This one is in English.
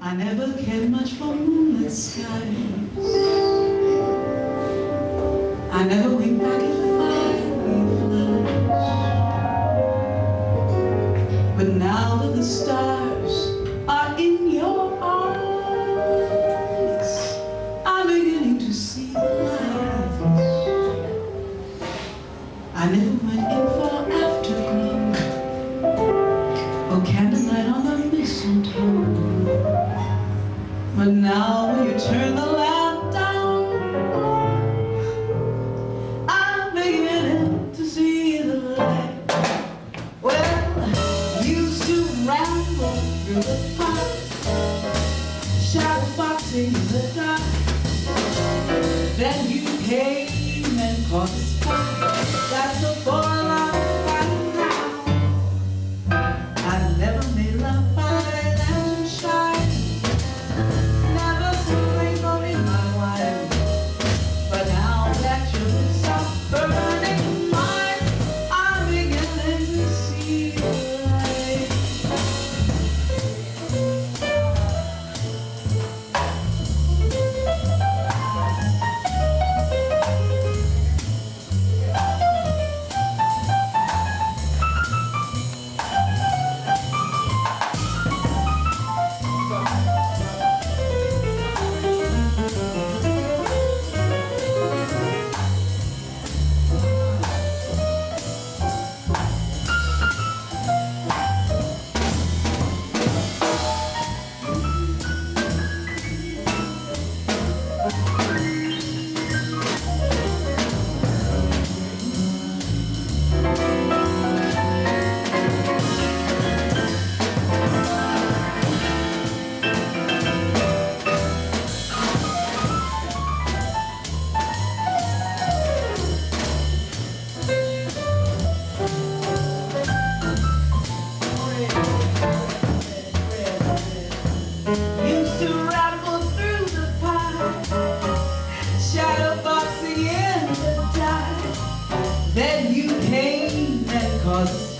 I never cared much for moonlit skies. I never went back at fireflies. But now that the stars are in your eyes, I'm beginning to see the lights. I never went in for shadow boxing Used to ramble through the park, shadow boxing in the dark. Then you came and caused